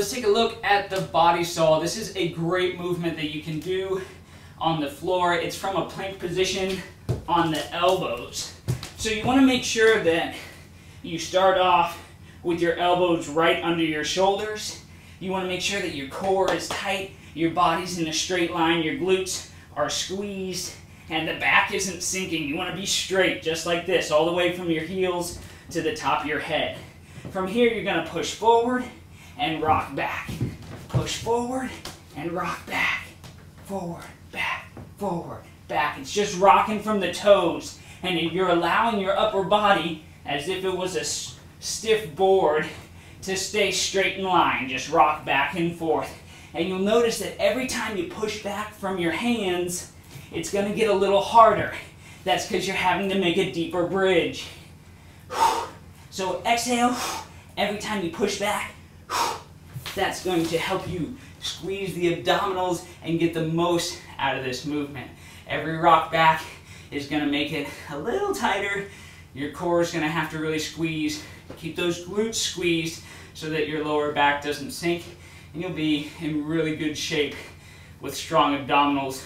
let's take a look at the body saw. This is a great movement that you can do on the floor. It's from a plank position on the elbows. So you want to make sure that you start off with your elbows right under your shoulders. You want to make sure that your core is tight, your body's in a straight line, your glutes are squeezed, and the back isn't sinking. You want to be straight, just like this, all the way from your heels to the top of your head. From here, you're going to push forward and rock back. Push forward and rock back. Forward, back, forward, back. It's just rocking from the toes. And you're allowing your upper body, as if it was a stiff board, to stay straight in line. Just rock back and forth. And you'll notice that every time you push back from your hands, it's going to get a little harder. That's because you're having to make a deeper bridge. So exhale every time you push back. That's going to help you squeeze the abdominals and get the most out of this movement. Every rock back is going to make it a little tighter. Your core is going to have to really squeeze. Keep those glutes squeezed so that your lower back doesn't sink and you'll be in really good shape with strong abdominals